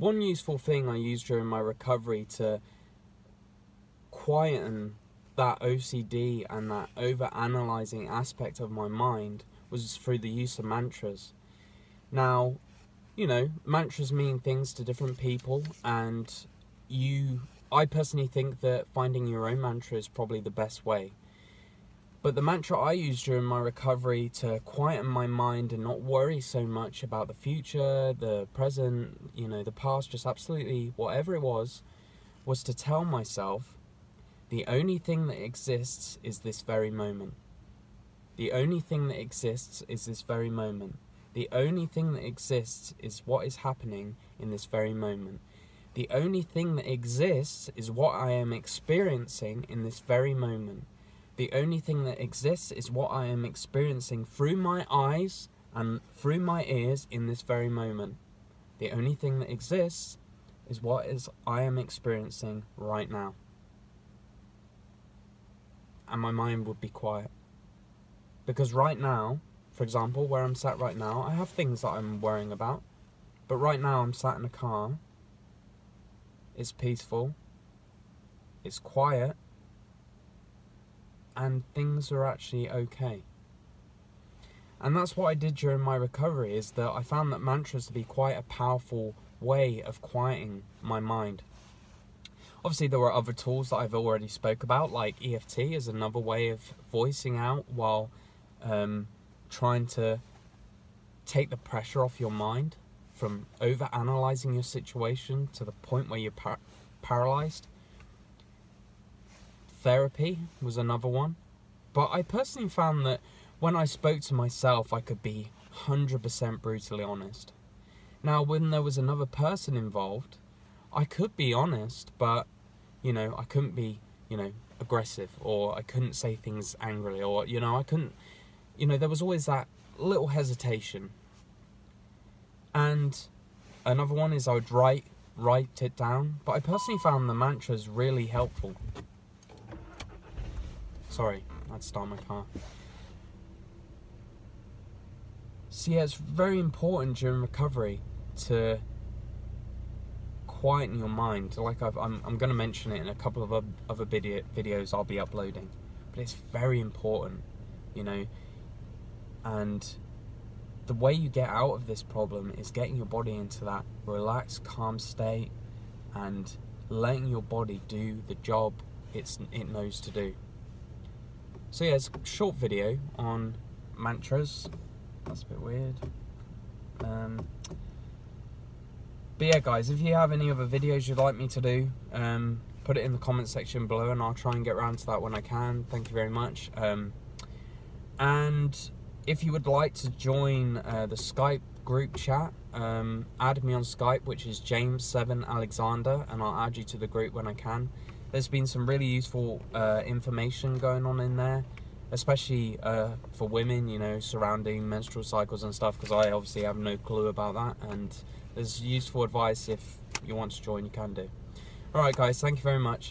one useful thing I used during my recovery to quieten that OCD and that over analyzing aspect of my mind was through the use of mantras. Now, you know, mantras mean things to different people, and you, I personally think that finding your own mantra is probably the best way. But the mantra I used during my recovery to quieten my mind and not worry so much about the future, the present, you know, the past, just absolutely whatever it was, was to tell myself the only thing that exists is this very moment. The only thing that exists is this very moment. The only thing that exists is what is happening in this very moment. The only thing that exists is what I am experiencing in this very moment. The only thing that exists is what I am experiencing through my eyes and through my ears in this very moment. The only thing that exists is what is I am experiencing right now. And my mind would be quiet. Because right now, for example, where I'm sat right now, I have things that I'm worrying about. But right now, I'm sat in a car. It's peaceful. It's quiet. And things are actually okay. And that's what I did during my recovery is that I found that mantras to be quite a powerful way of quieting my mind. Obviously, there were other tools that I've already spoke about, like EFT is another way of voicing out while um, trying to take the pressure off your mind from over analyzing your situation to the point where you're par- paralyzed. Therapy was another one. But I personally found that when I spoke to myself, I could be 100% brutally honest. Now, when there was another person involved, I could be honest, but, you know, I couldn't be, you know, aggressive or I couldn't say things angrily or, you know, I couldn't you know, there was always that little hesitation. And another one is I would write write it down. But I personally found the mantras really helpful. Sorry, I'd start my car. Yeah, it's very important during recovery to quieten your mind. Like i am I'm, I'm going to mention it in a couple of other video, videos I'll be uploading, but it's very important. You know, and the way you get out of this problem is getting your body into that relaxed, calm state and letting your body do the job it's, it knows to do. So, yeah, it's a short video on mantras. That's a bit weird. Um, but yeah, guys, if you have any other videos you'd like me to do, um, put it in the comment section below and I'll try and get around to that when I can. Thank you very much. Um, and if you would like to join uh, the Skype group chat, um, add me on Skype, which is James7Alexander, and I'll add you to the group when I can. There's been some really useful uh, information going on in there, especially uh, for women, you know, surrounding menstrual cycles and stuff, because I obviously have no clue about that. And there's useful advice if you want to join, you can do. Alright, guys, thank you very much.